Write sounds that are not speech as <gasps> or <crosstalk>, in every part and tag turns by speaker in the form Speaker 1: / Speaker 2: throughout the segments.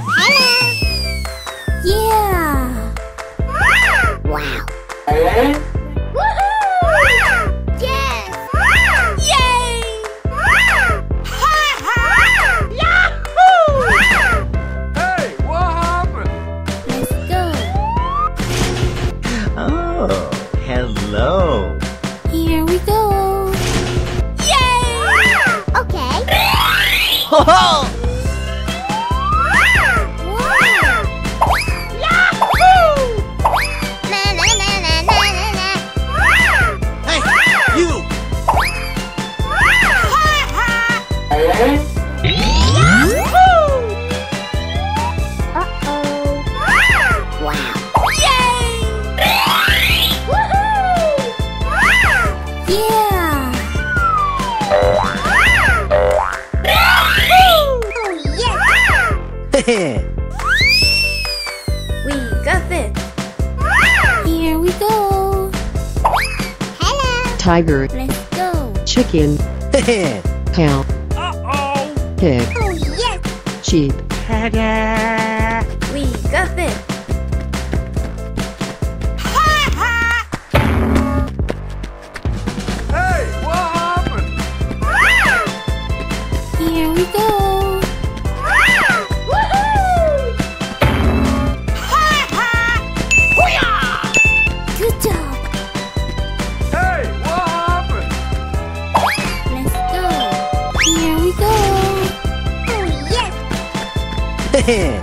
Speaker 1: Hello.
Speaker 2: Yeah. Wow. Eh?
Speaker 3: tiger.
Speaker 2: Let's go.
Speaker 3: Chicken. <laughs> Cow.
Speaker 4: Uh-oh.
Speaker 3: Pig.
Speaker 2: Oh, yes.
Speaker 3: Sheep.
Speaker 2: Ta-da. Yeah.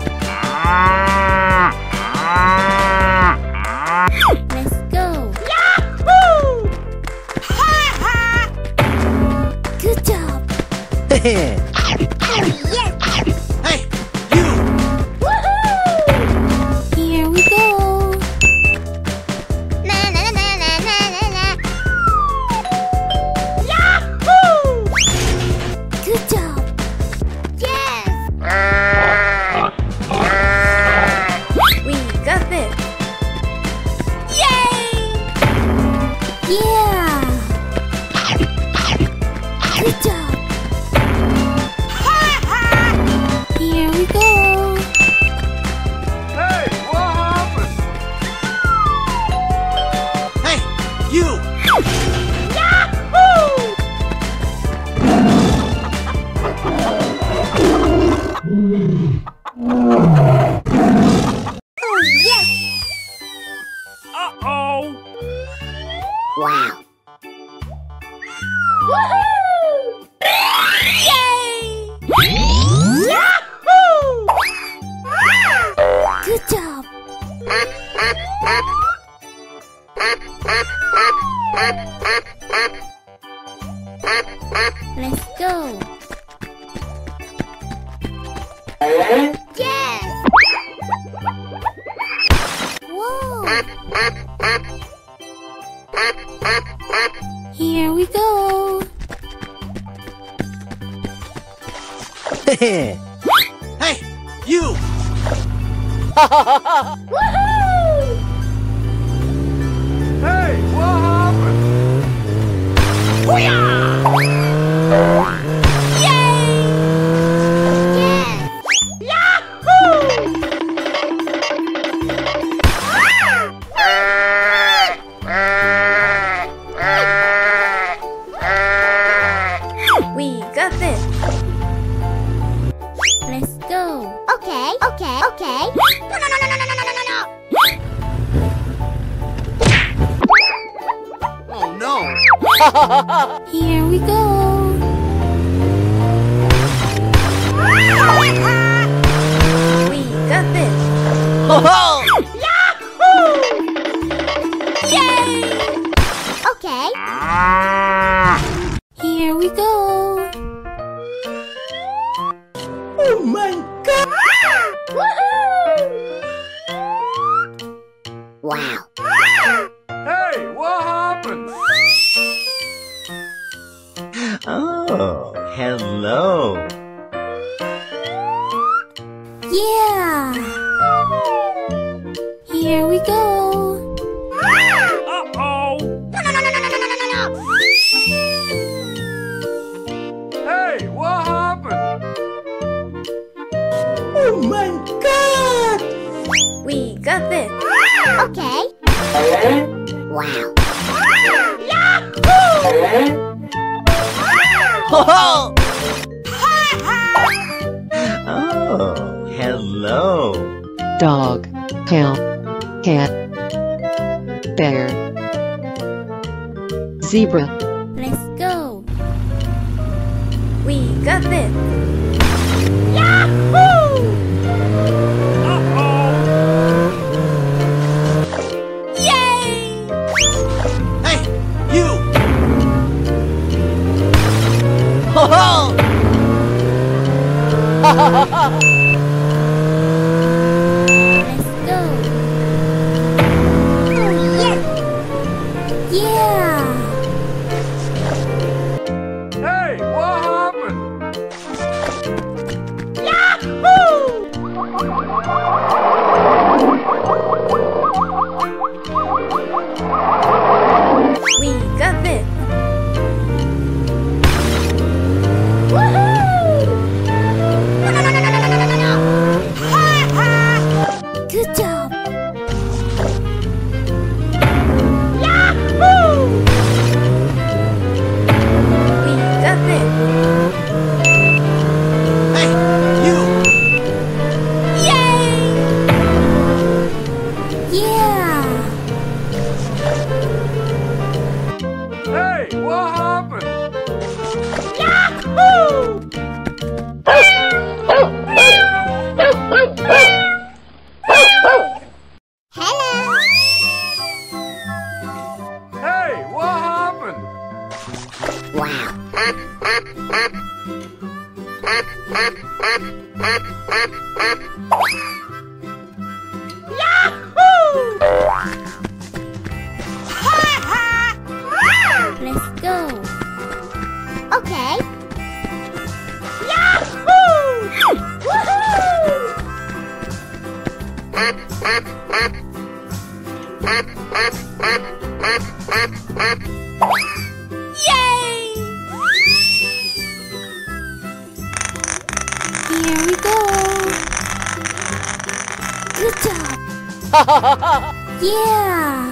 Speaker 2: <laughs>
Speaker 4: hey,
Speaker 1: you!
Speaker 2: Woohoo! <laughs>
Speaker 1: hey,
Speaker 4: what happened?
Speaker 1: Hoo-yah!
Speaker 2: Wow. <laughs> yeah.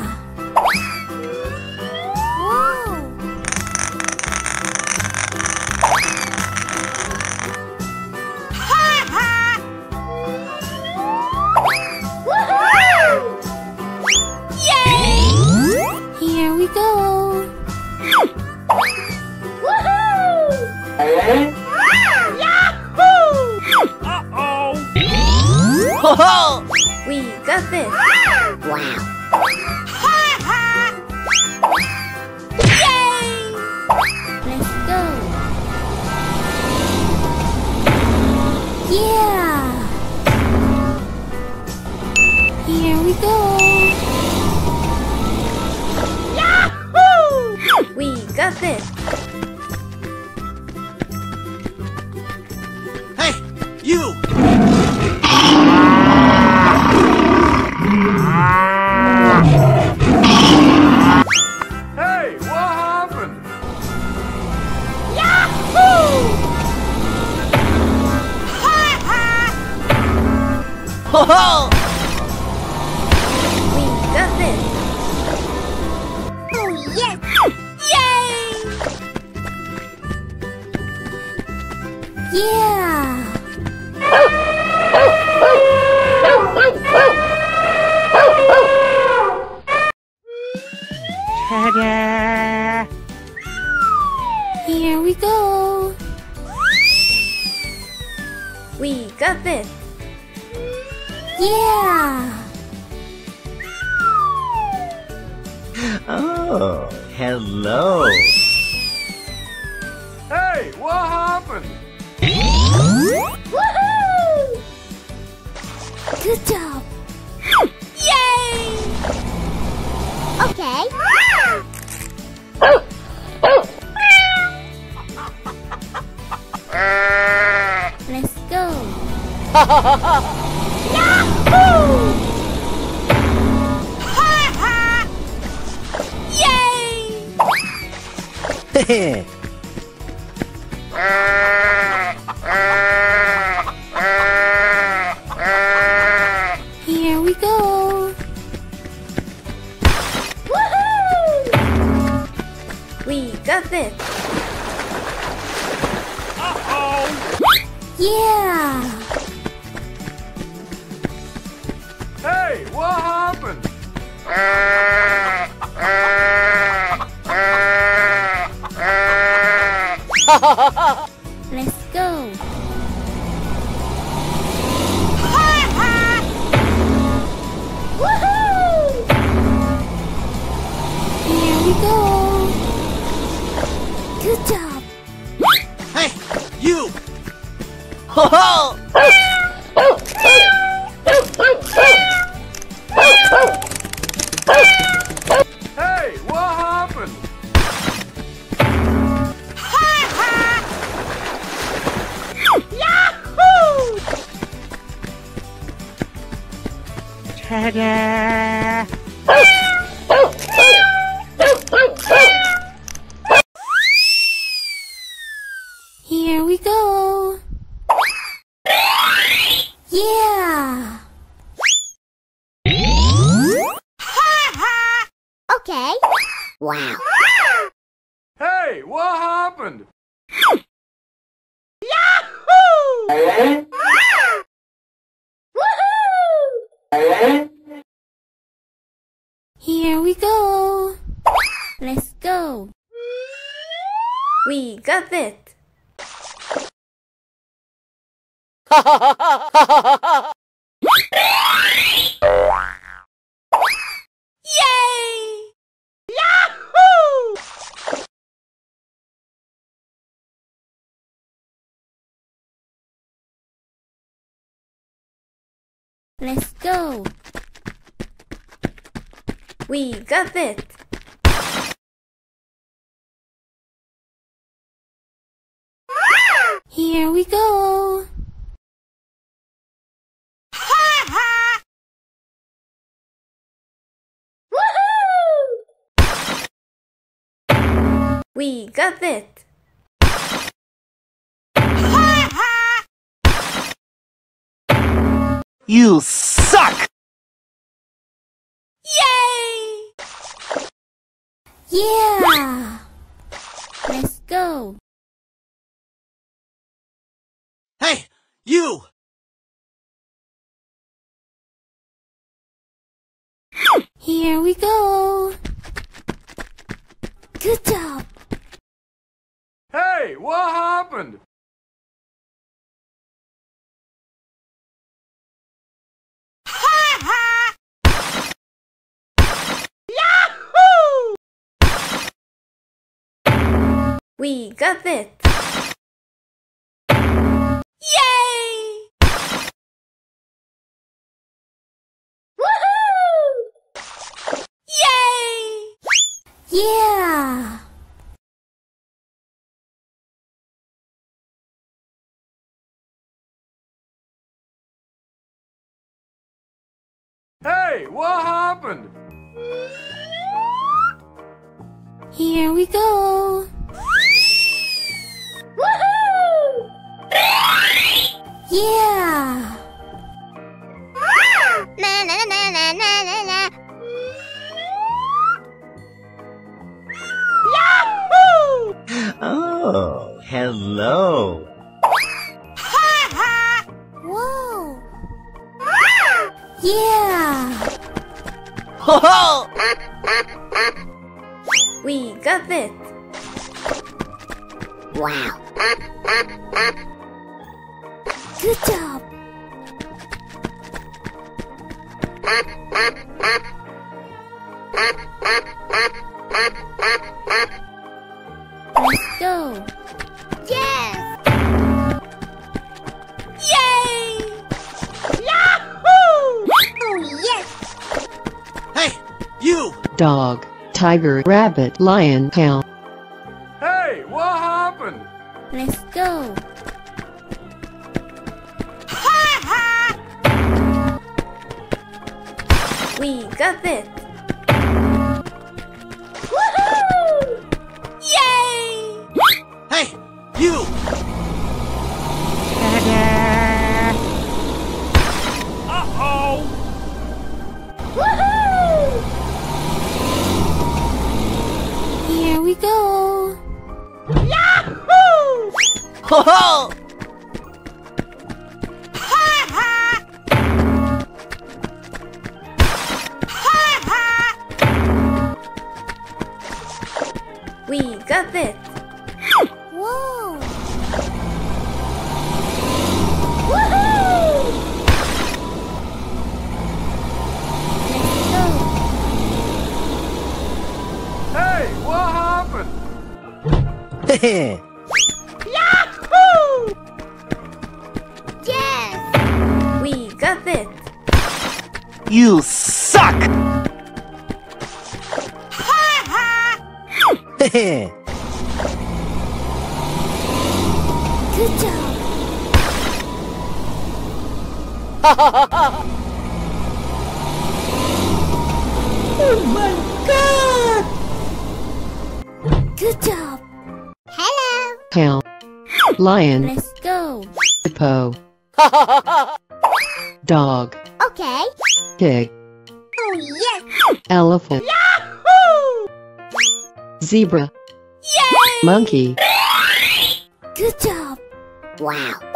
Speaker 2: <laughs> Let's go. Woohoo! Here we go. Good job.
Speaker 1: Hey, you! Ho ho!
Speaker 5: Yay!
Speaker 2: Let's go.
Speaker 5: We got this.
Speaker 2: Here we go.
Speaker 5: We got this.
Speaker 1: You suck!
Speaker 5: Yay!
Speaker 2: Yeah. Let's go.
Speaker 1: Hey, you!
Speaker 2: Here we go. Good job.
Speaker 4: Hey, what happened? <laughs>
Speaker 5: We got it! Yay! Woohoo! Yay!
Speaker 2: Yeah.
Speaker 4: Hey, what happened?
Speaker 2: Here we go. Woohoo! Yeah.
Speaker 6: Na na na na na na na.
Speaker 1: Oh, hello. Ha ha!
Speaker 2: Whoa. Yeah.
Speaker 1: Ho ho!
Speaker 5: We got this.
Speaker 6: Wow.
Speaker 2: Good job.
Speaker 3: Tiger, rabbit, lion, cow.
Speaker 4: Hey, what happened?
Speaker 2: Let's go.
Speaker 5: We got this.
Speaker 3: ho! <laughs>
Speaker 5: We got this.
Speaker 2: Whoa!
Speaker 4: Hey, what happened? <laughs>
Speaker 3: You suck!
Speaker 2: Ha ha! Good job! Ha ha ha!
Speaker 3: Oh my god!
Speaker 2: Good job! Hello!
Speaker 3: Hail!
Speaker 2: Lion! Let's go! Hippo! <laughs> Dog! Okay! pig. Oh yes! Elephant. Yahoo! Zebra. Yay! Monkey. Good job! Wow!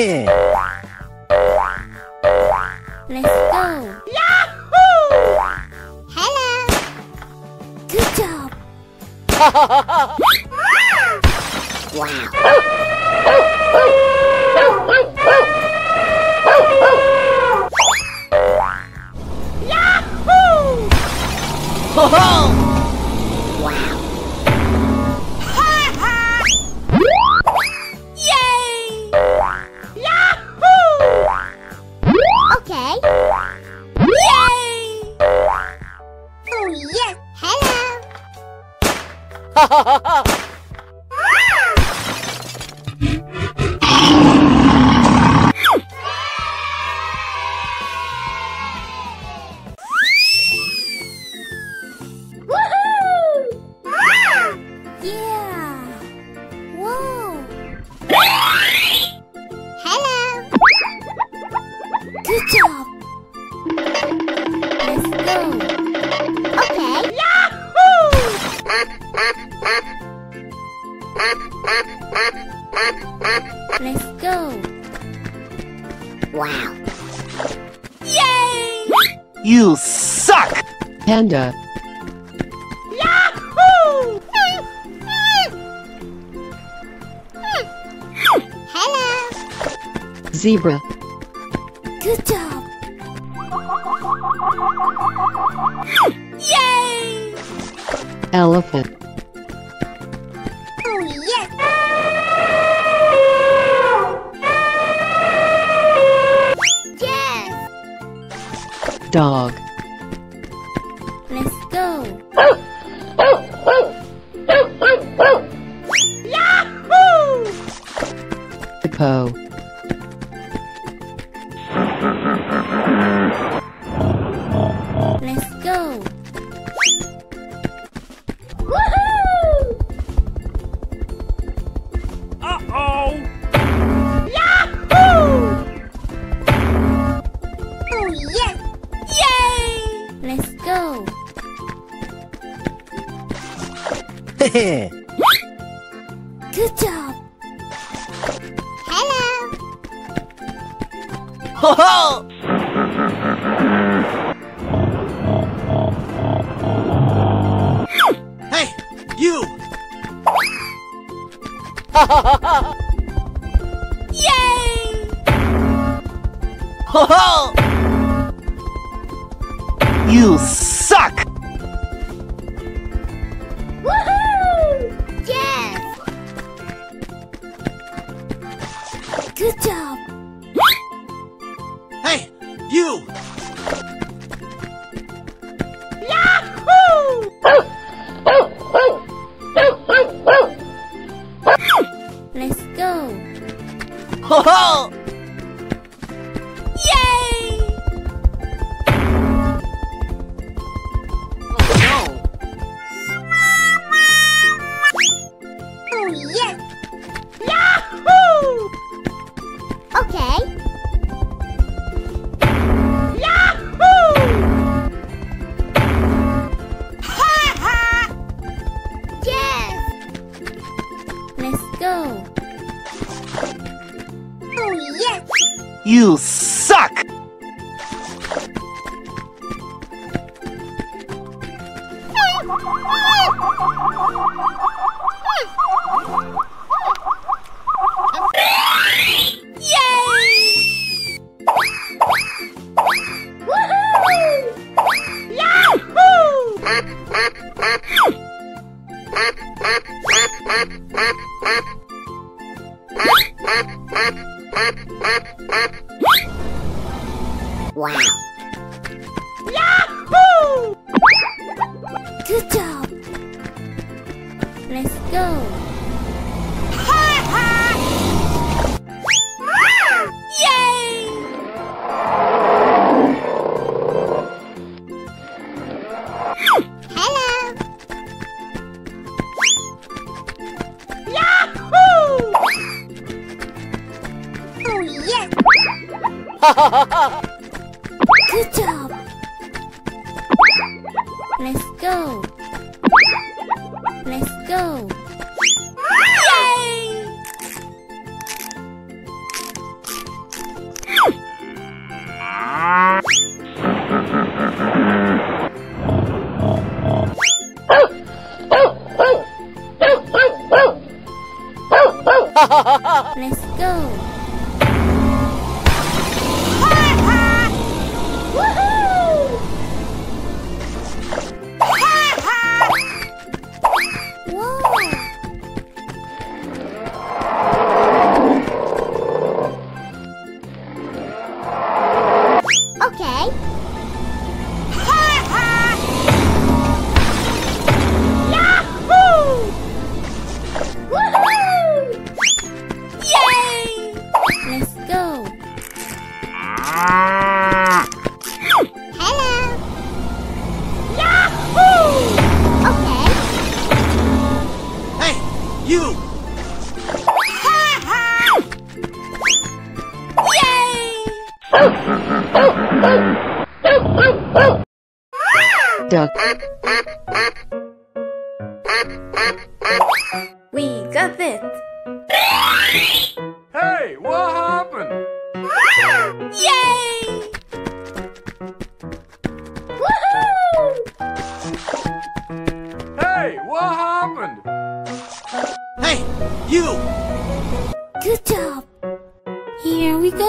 Speaker 7: Yeah.
Speaker 2: Panda.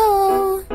Speaker 7: Go.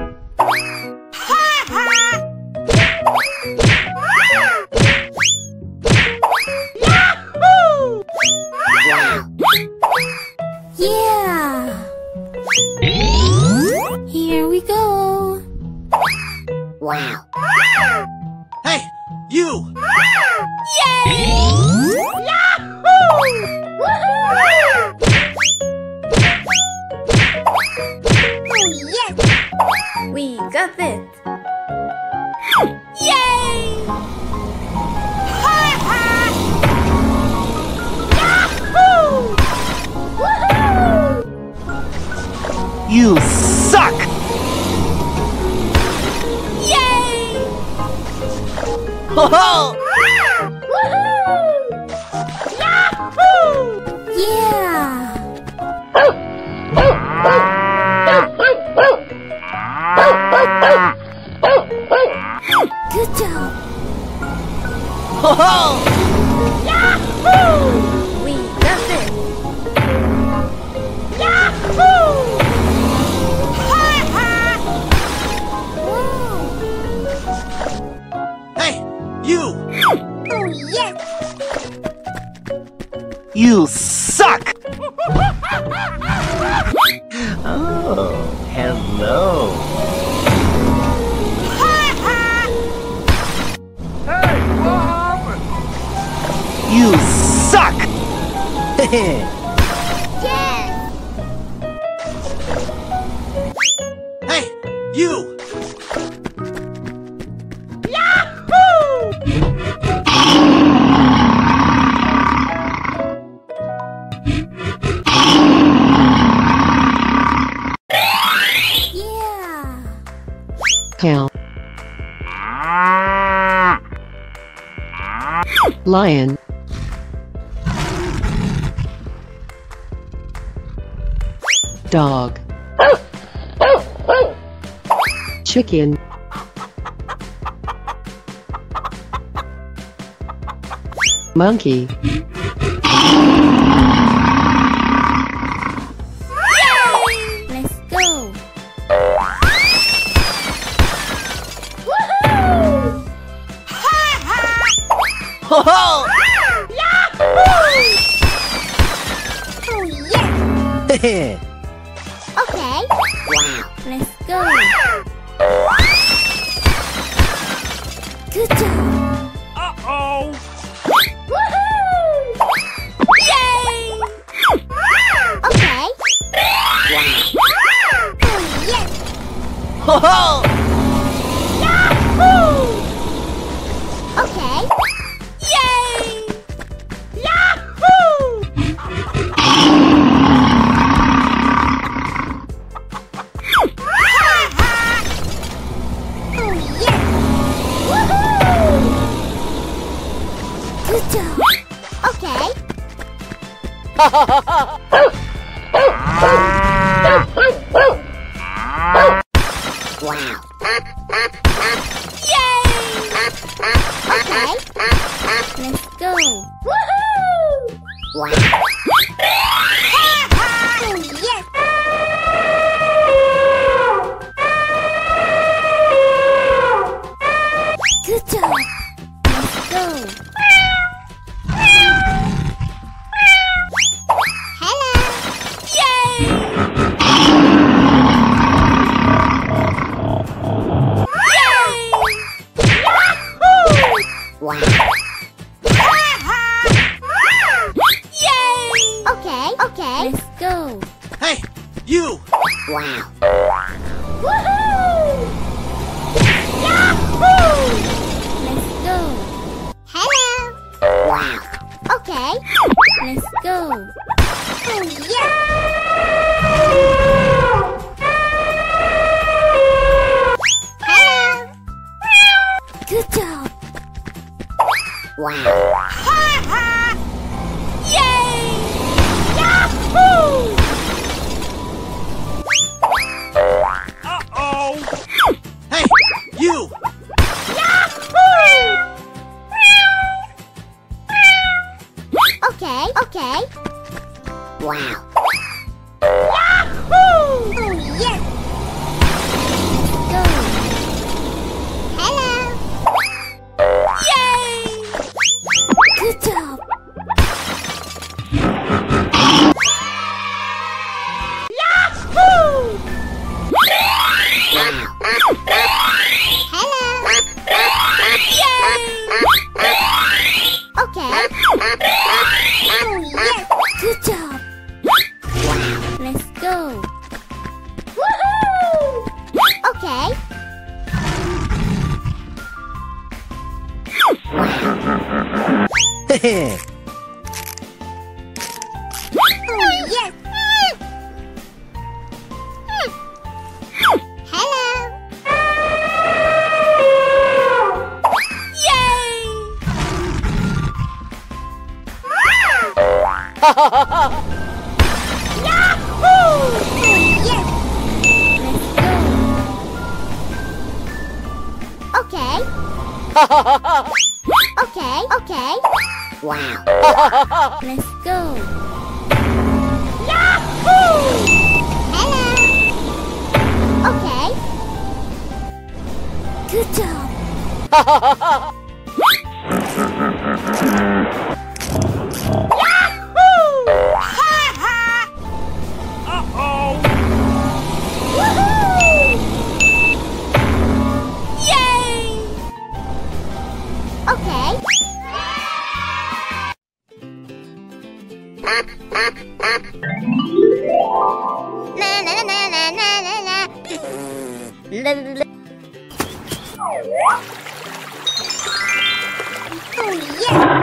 Speaker 8: Monkey,
Speaker 9: wow.
Speaker 8: Yay!
Speaker 2: Okay.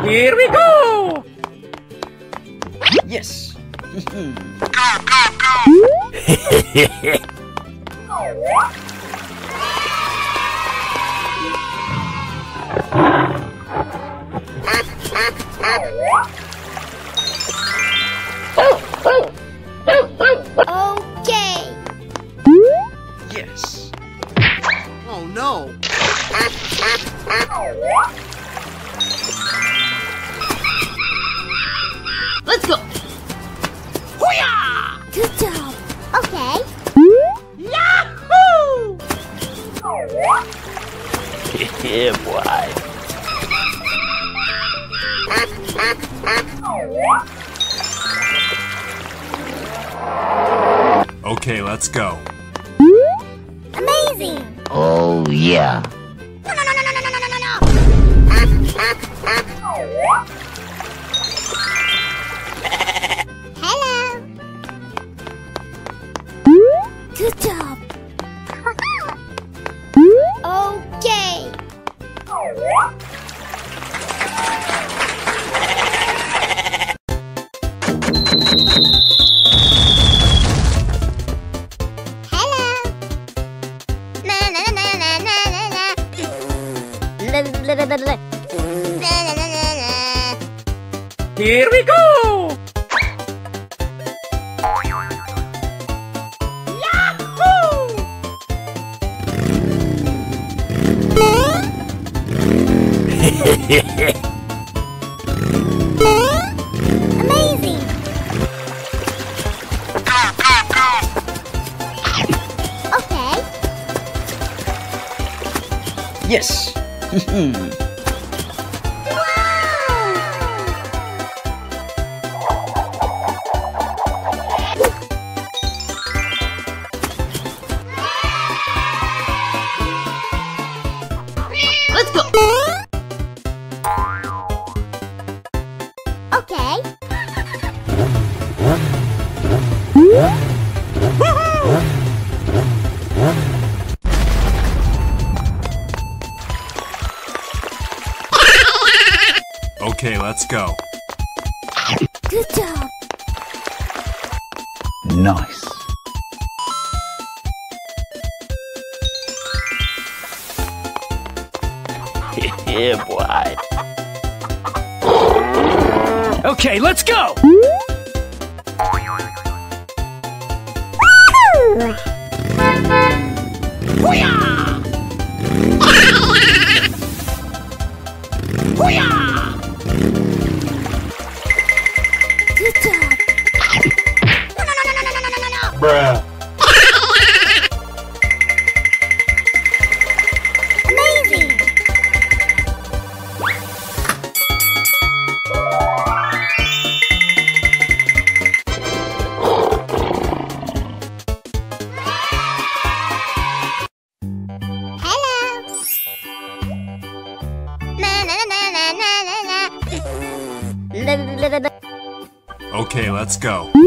Speaker 5: Here we go!
Speaker 2: Yes!
Speaker 5: go, go,
Speaker 2: go!
Speaker 10: Okay,
Speaker 2: let's go. <laughs>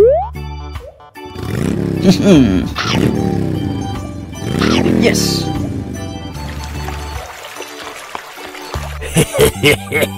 Speaker 10: Yes. <laughs>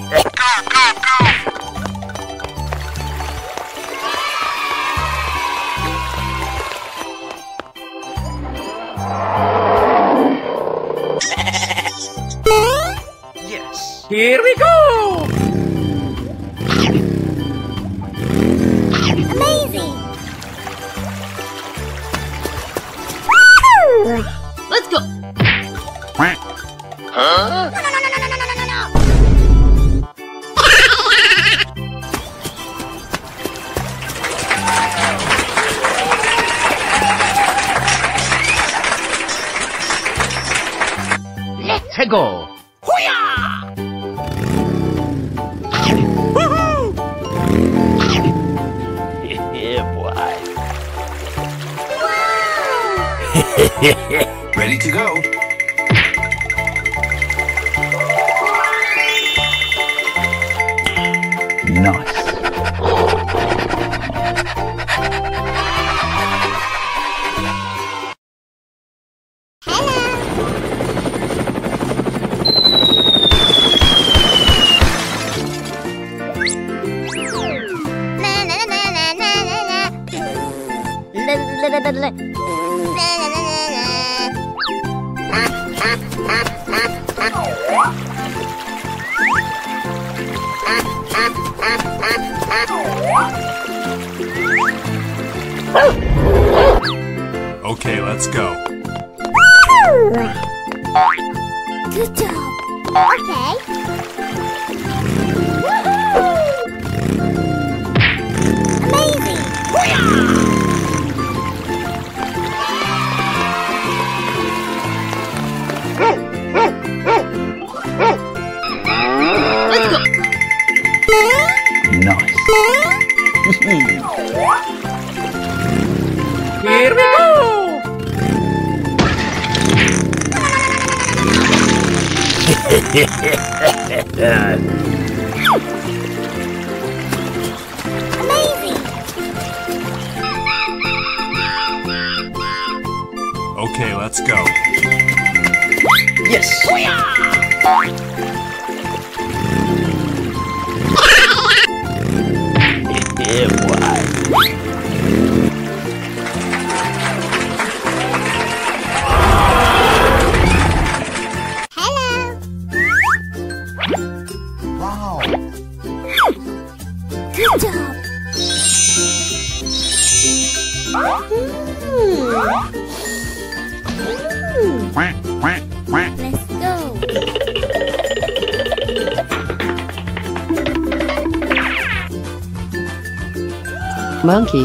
Speaker 3: monkey,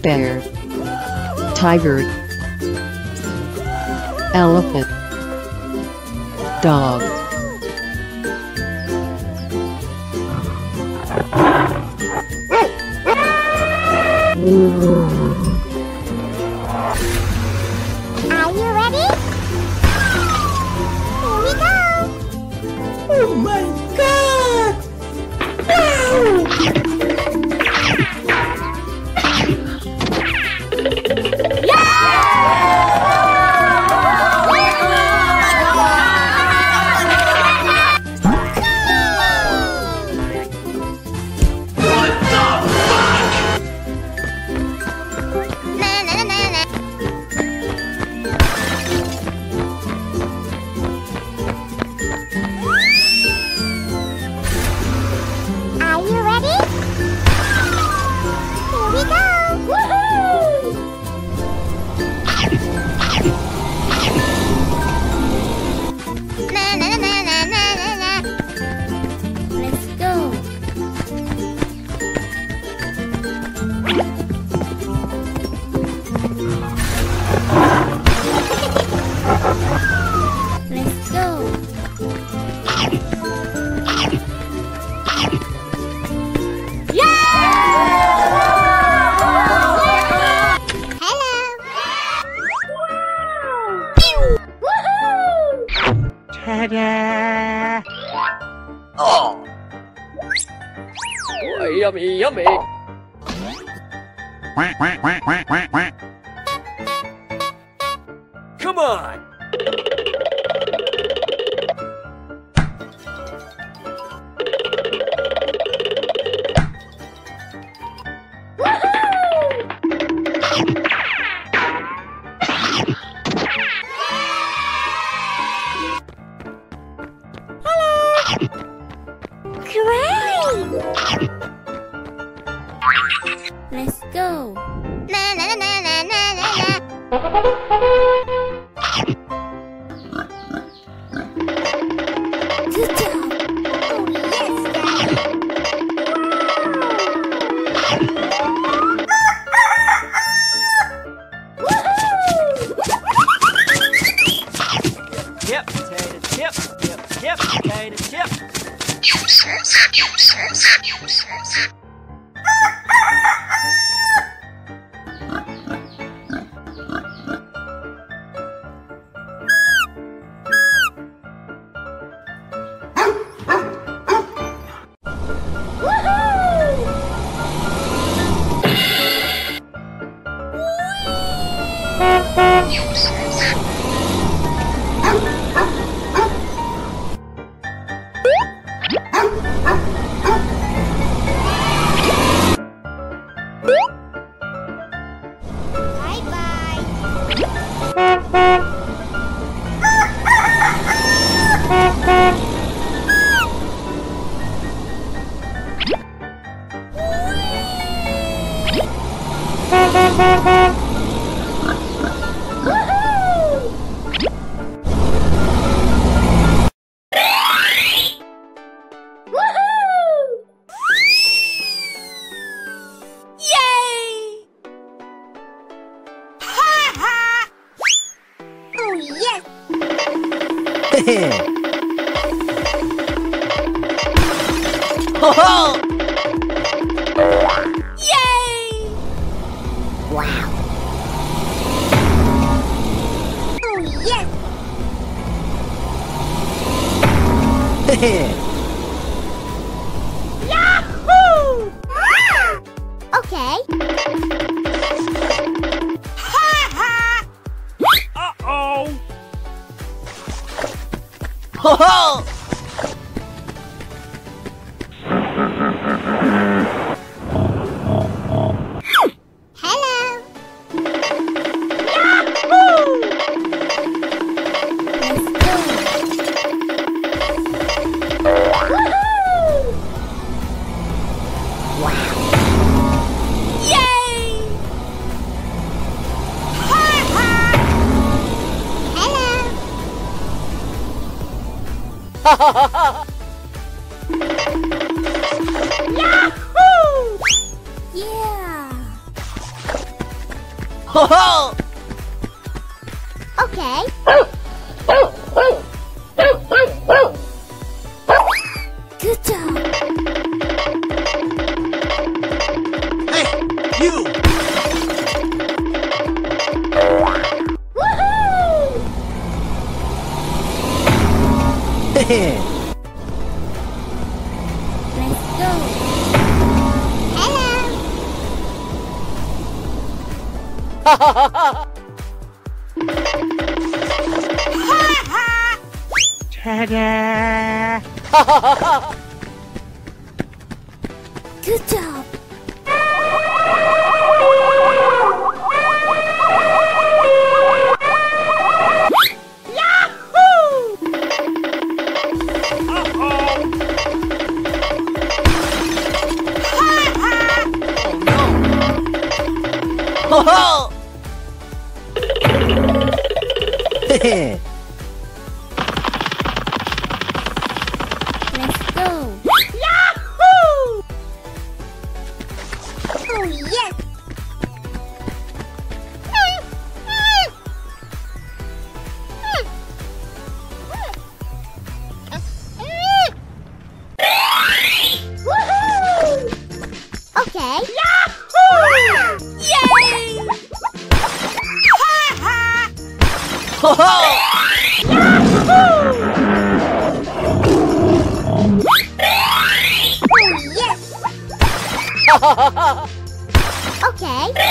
Speaker 3: bear, tiger, elephant, dog,
Speaker 2: Are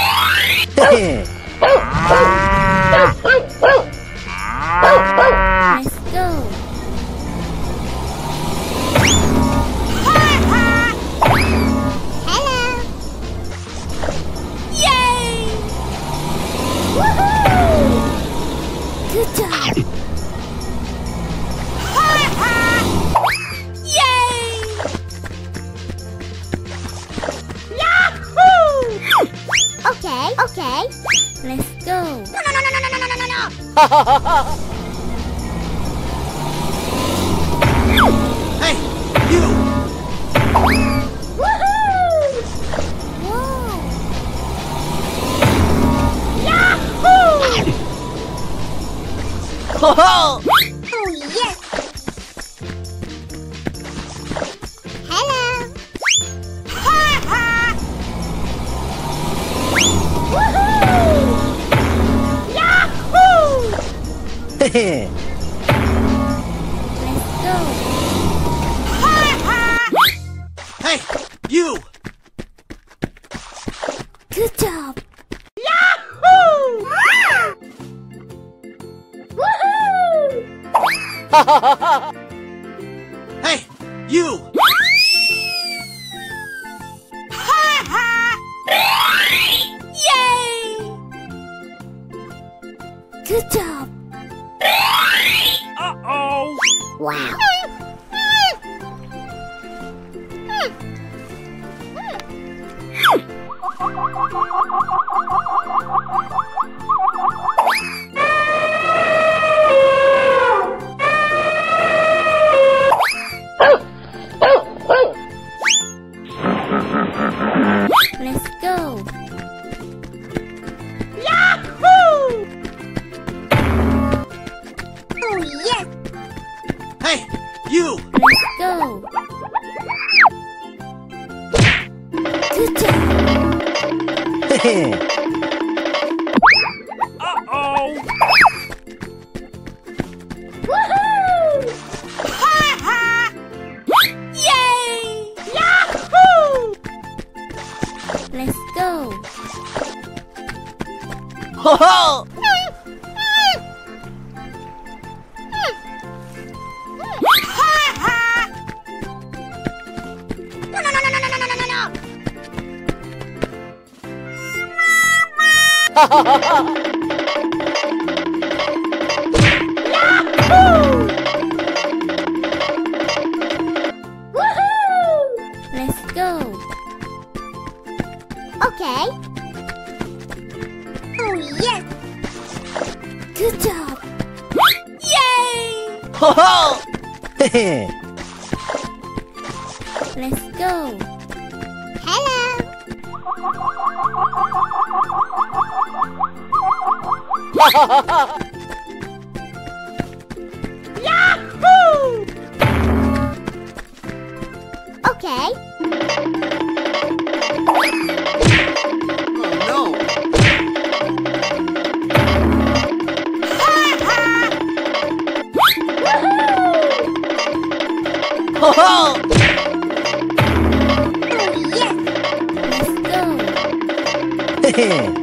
Speaker 2: Let's Good job. Okay. Let's go. No, no, no, no, no, no, no, no, no, <laughs>
Speaker 6: Hey, you!
Speaker 2: Woohoo!
Speaker 5: Whoa!
Speaker 2: Yahoo! <laughs>
Speaker 11: Ho, -ho! Yeah.
Speaker 12: Okay.
Speaker 2: Oh, no.
Speaker 13: Ho ho!
Speaker 2: Oh,
Speaker 14: oh. oh, yes!
Speaker 2: Let's go! <laughs>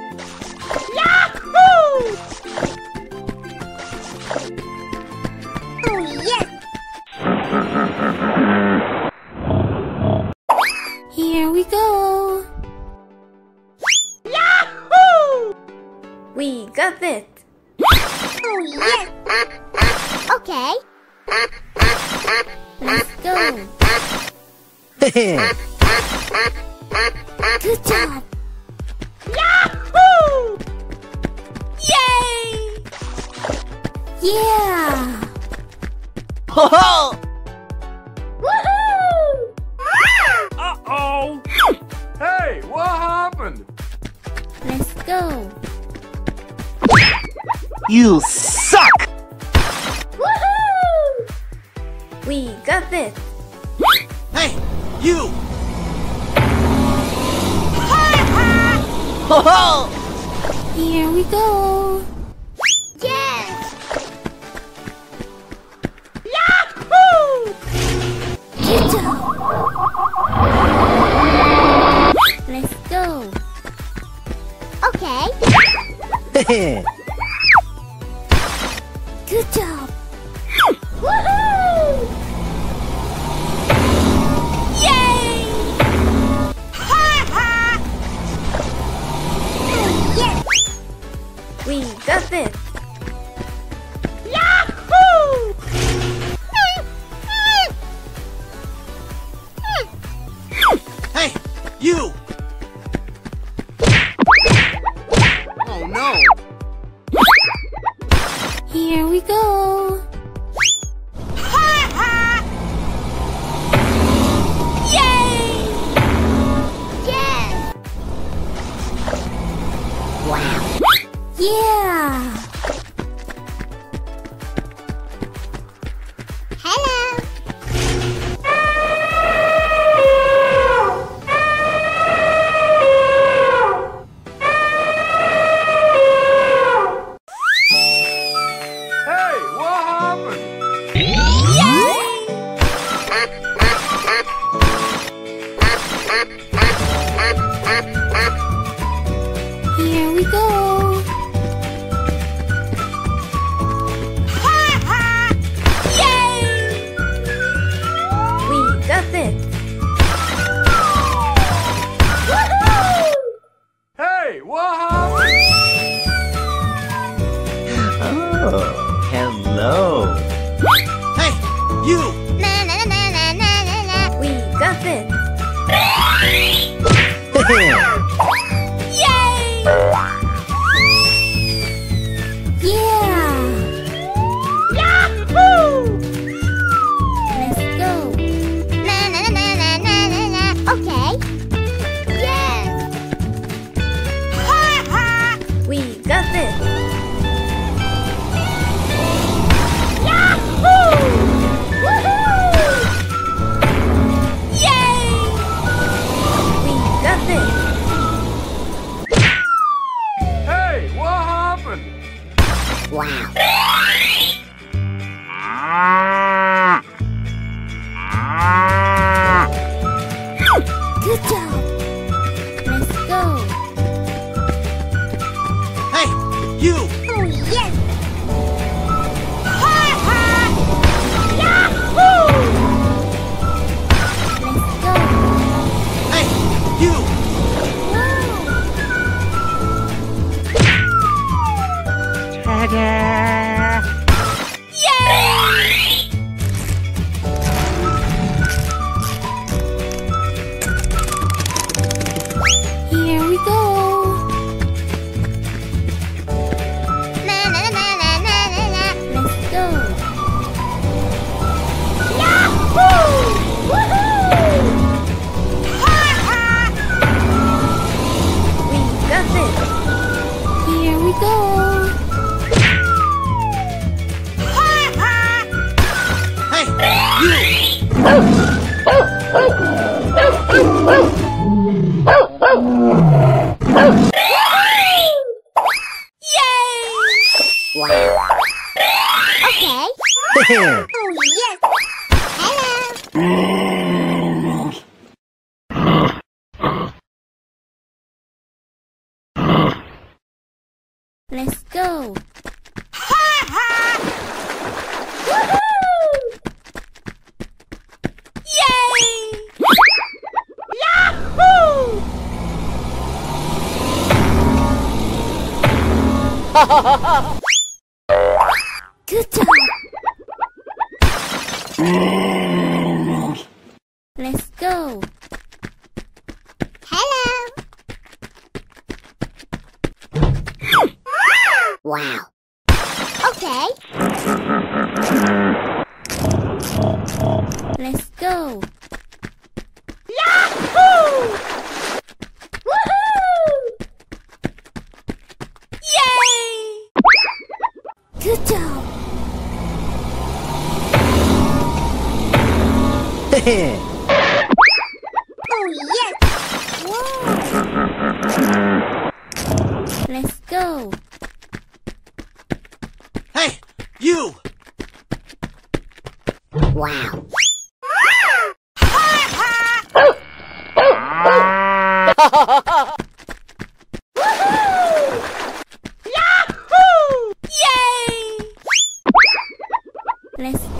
Speaker 2: Yeah. <laughs>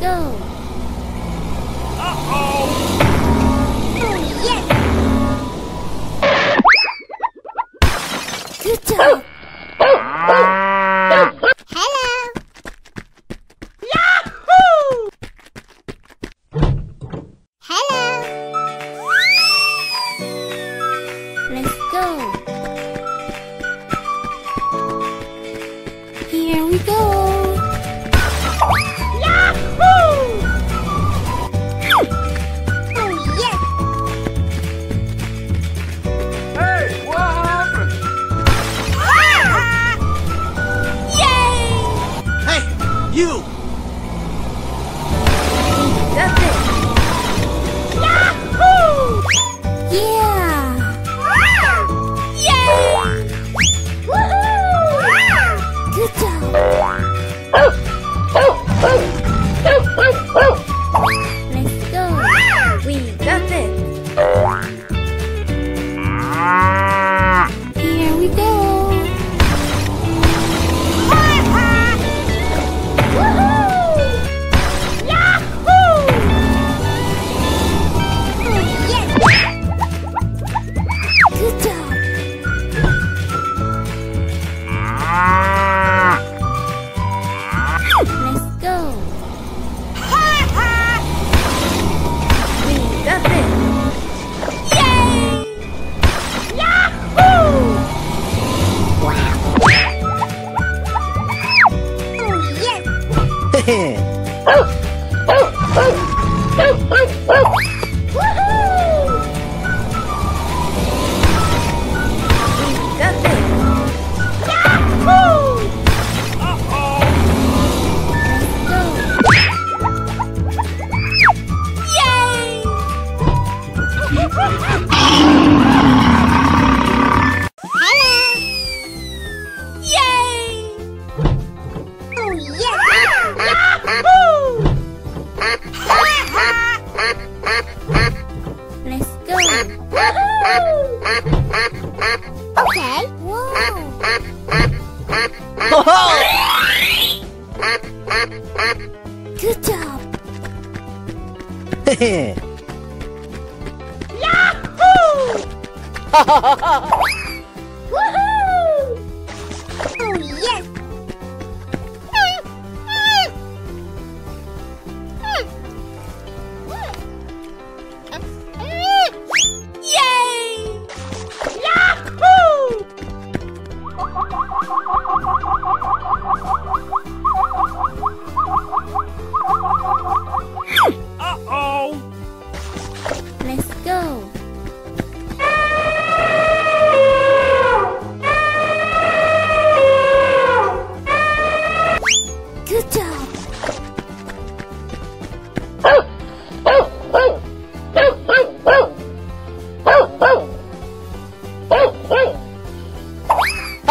Speaker 2: go.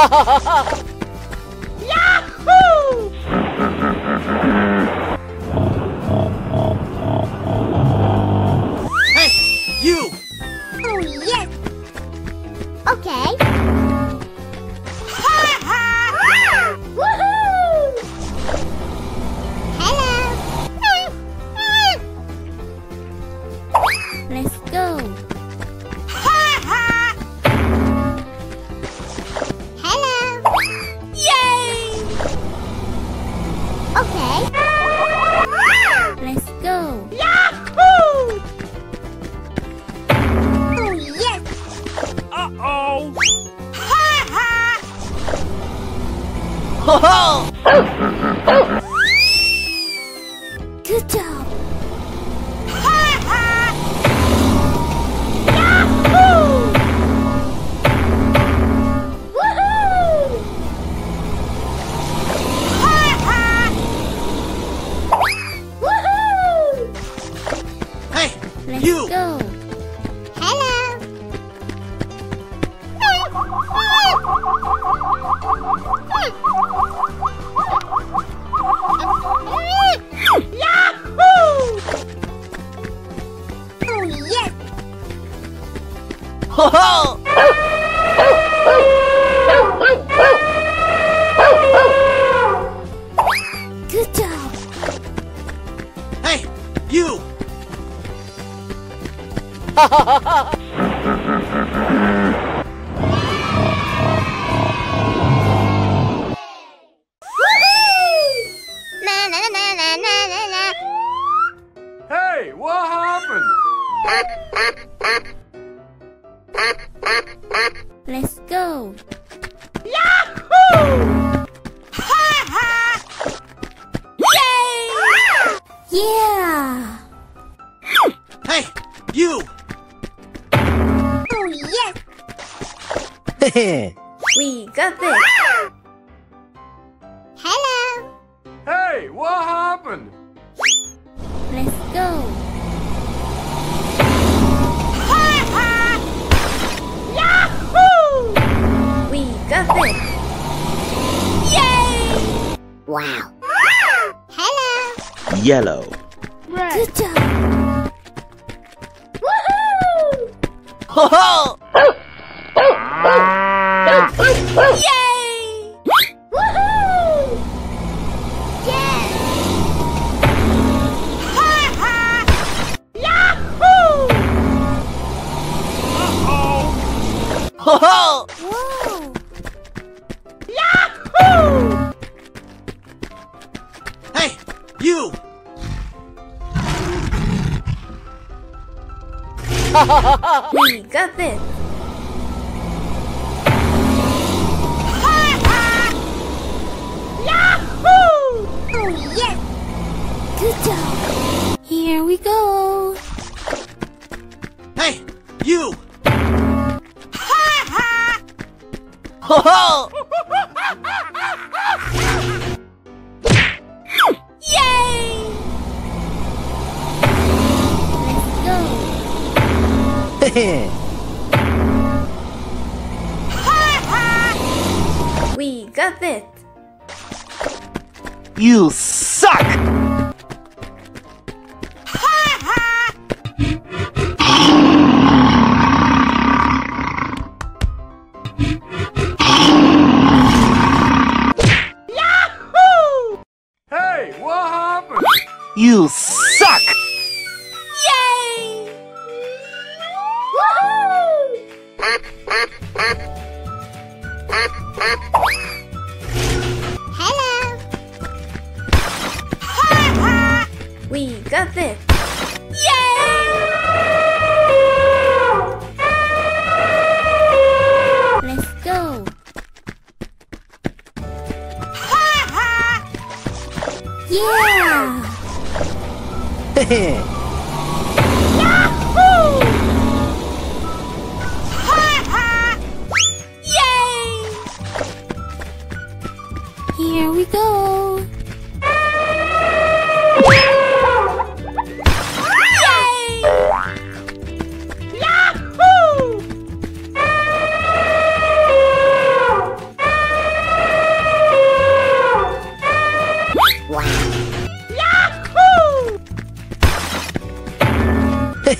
Speaker 15: 哈哈哈
Speaker 2: 哈 <laughs> <laughs> <laughs> We
Speaker 15: got this.
Speaker 1: you
Speaker 2: suck!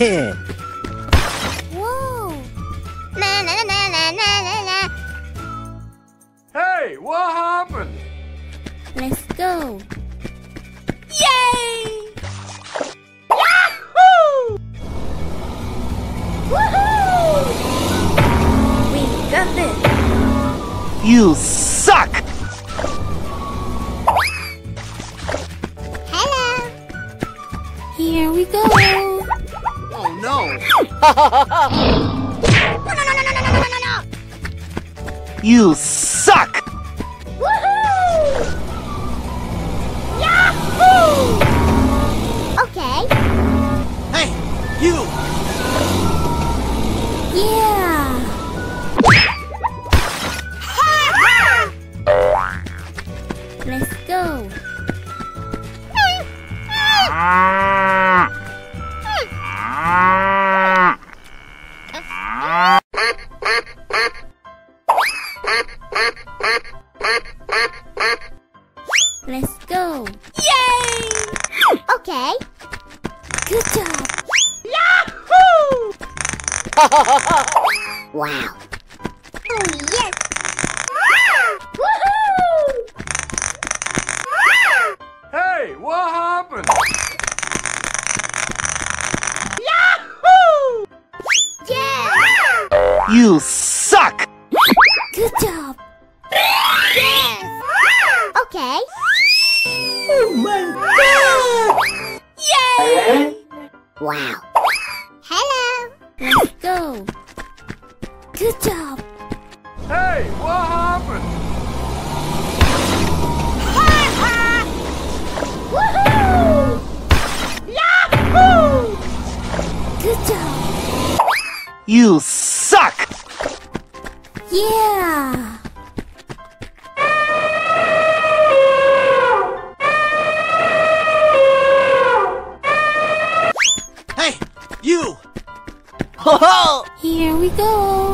Speaker 4: Yeah.
Speaker 7: Okay.
Speaker 16: Oh my
Speaker 7: god!
Speaker 16: Yay! Eh?
Speaker 7: Wow. Hello.
Speaker 17: Let's go. Good job.
Speaker 4: Hey, what happened?
Speaker 16: Ha ha! Woohoo! Yahoo!
Speaker 17: Good job.
Speaker 2: You
Speaker 18: suck!
Speaker 19: Yeah! go!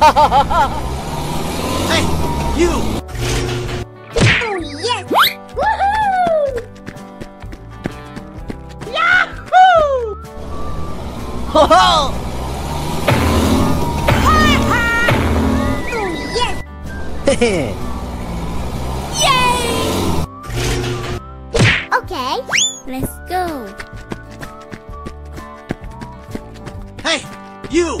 Speaker 2: hey, you!
Speaker 20: Oh, yes! Woohoo! Yahoo!
Speaker 2: Ho ho!
Speaker 20: oh, yes!
Speaker 1: Yay!
Speaker 5: Okay,
Speaker 1: let's go.
Speaker 5: Hey, you!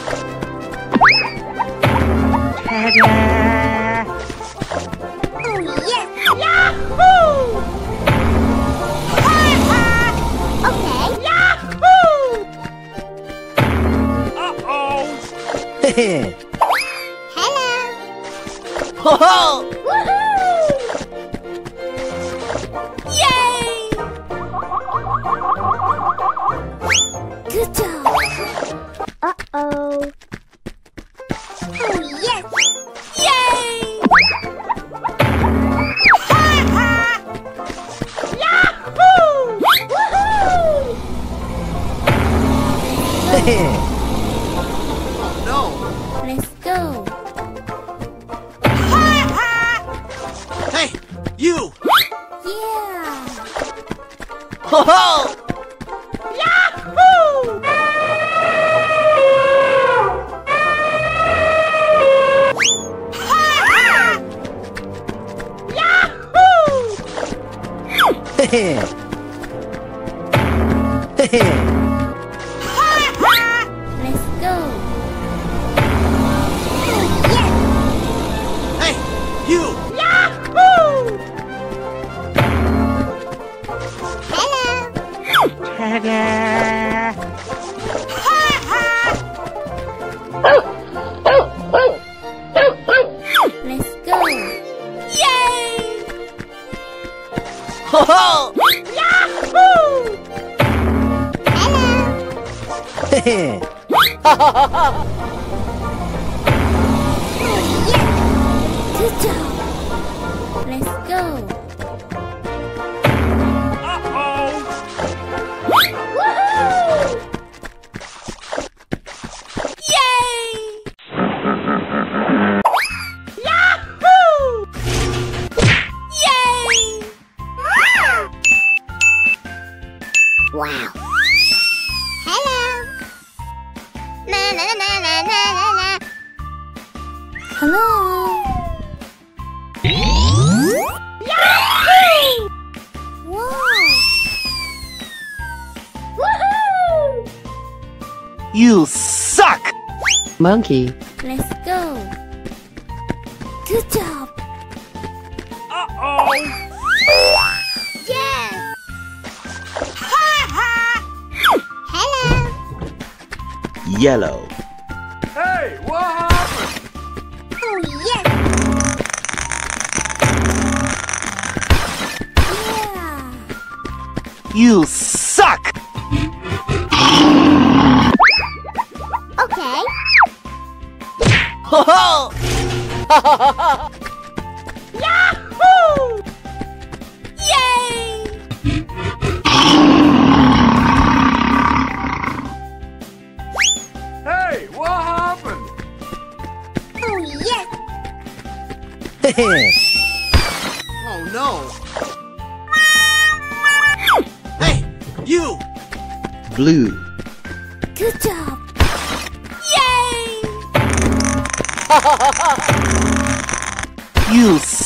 Speaker 20: Hello.
Speaker 2: Ho, ho!
Speaker 1: monkey.
Speaker 20: Yahoo!
Speaker 1: Yay!
Speaker 4: Hey, what happened?
Speaker 20: Oh,
Speaker 1: yeah. <laughs>
Speaker 20: oh,
Speaker 5: no. hey, you!
Speaker 2: Blue.
Speaker 1: Good job. <laughs> Yay!
Speaker 2: Use.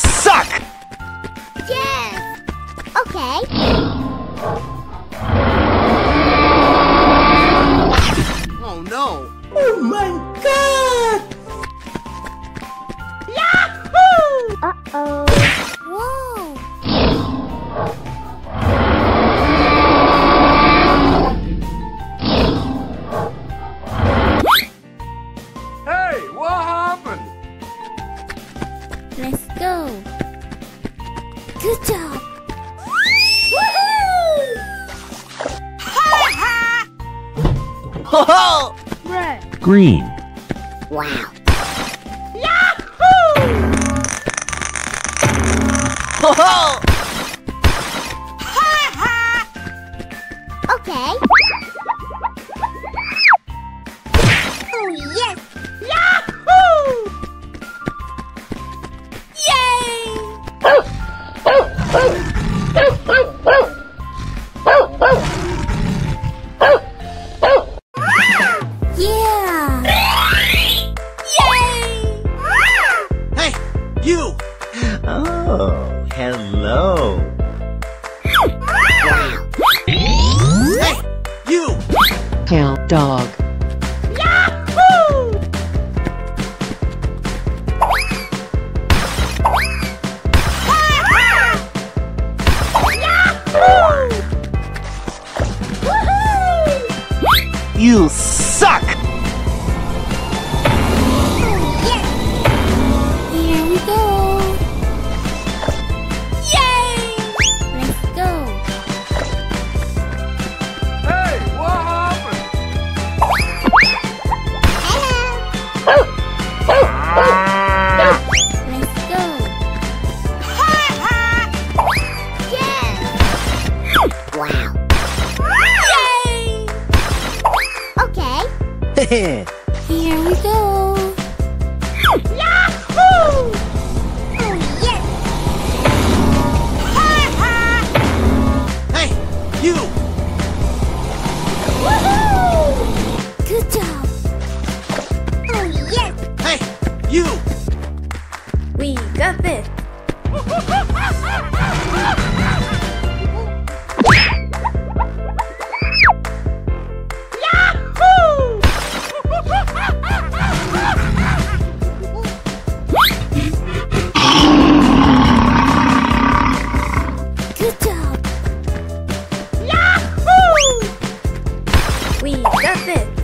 Speaker 4: That's it.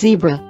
Speaker 2: zebra.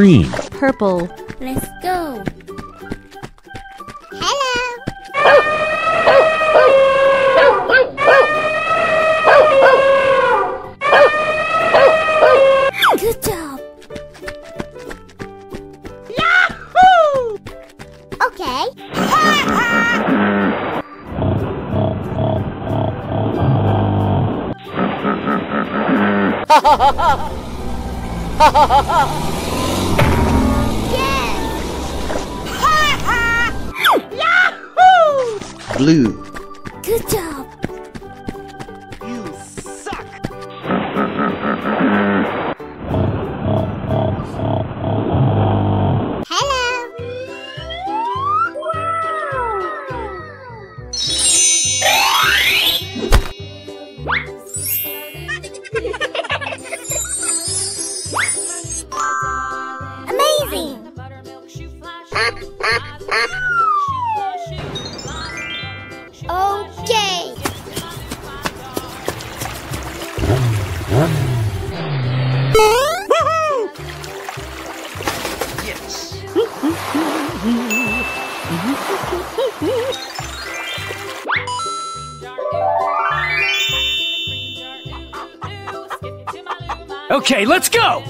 Speaker 21: green,
Speaker 4: purple,
Speaker 22: Okay,
Speaker 2: let's go!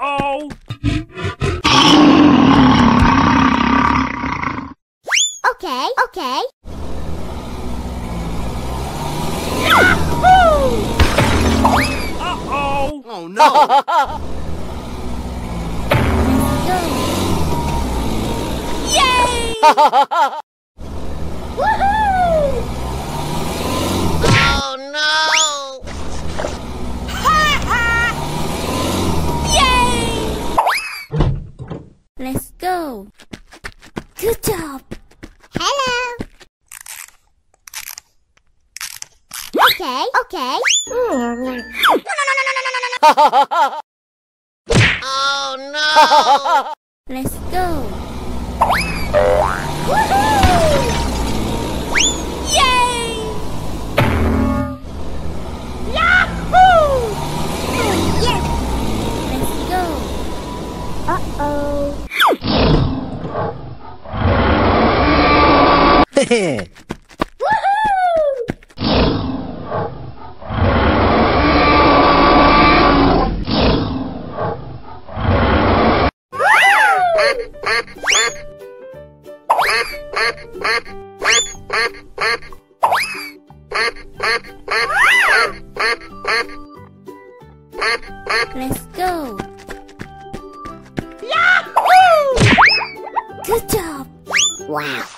Speaker 22: Oh! <gasps> Okay, okay.
Speaker 21: Uh-oh!
Speaker 22: Oh,
Speaker 4: no! <laughs>
Speaker 2: Yay! <laughs>
Speaker 21: Woohoo!
Speaker 23: Oh no!
Speaker 2: Let's go.
Speaker 5: Good job.
Speaker 2: Hello. Okay, okay. oh <laughs>
Speaker 5: no. Let's go. Let's go! Yahoo! Good job!
Speaker 2: Wow!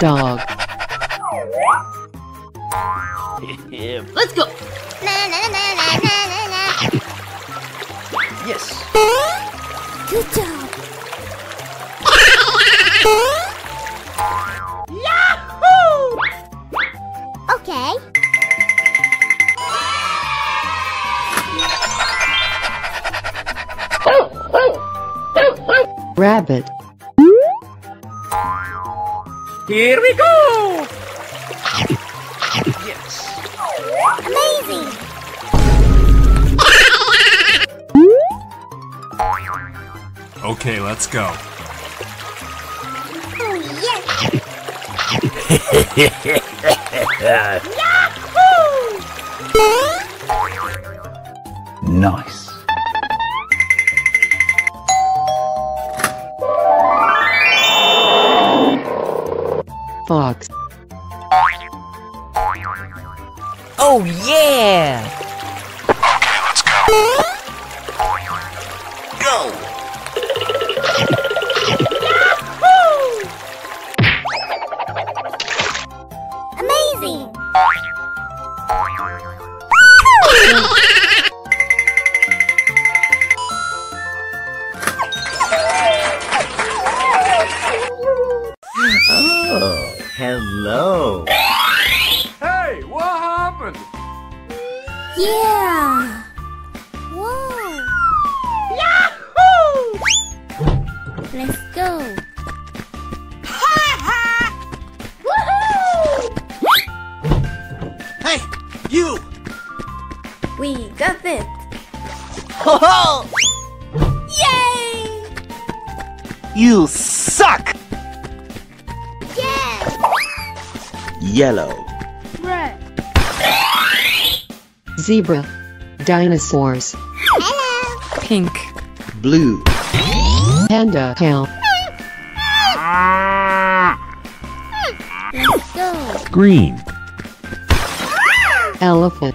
Speaker 2: dog.
Speaker 5: Let's go.
Speaker 2: Yes.
Speaker 5: Good job.
Speaker 2: Yahoo! Okay. Oh, oh, oh, Rabbit.
Speaker 24: Here we go!
Speaker 25: Yes.
Speaker 1: Amazing!
Speaker 24: Okay, let's go.
Speaker 1: Oh, yes! <laughs>
Speaker 2: dinosaurs.
Speaker 1: Hello.
Speaker 2: Pink.
Speaker 25: Blue.
Speaker 2: Panda cow.
Speaker 25: Green.
Speaker 2: Elephant.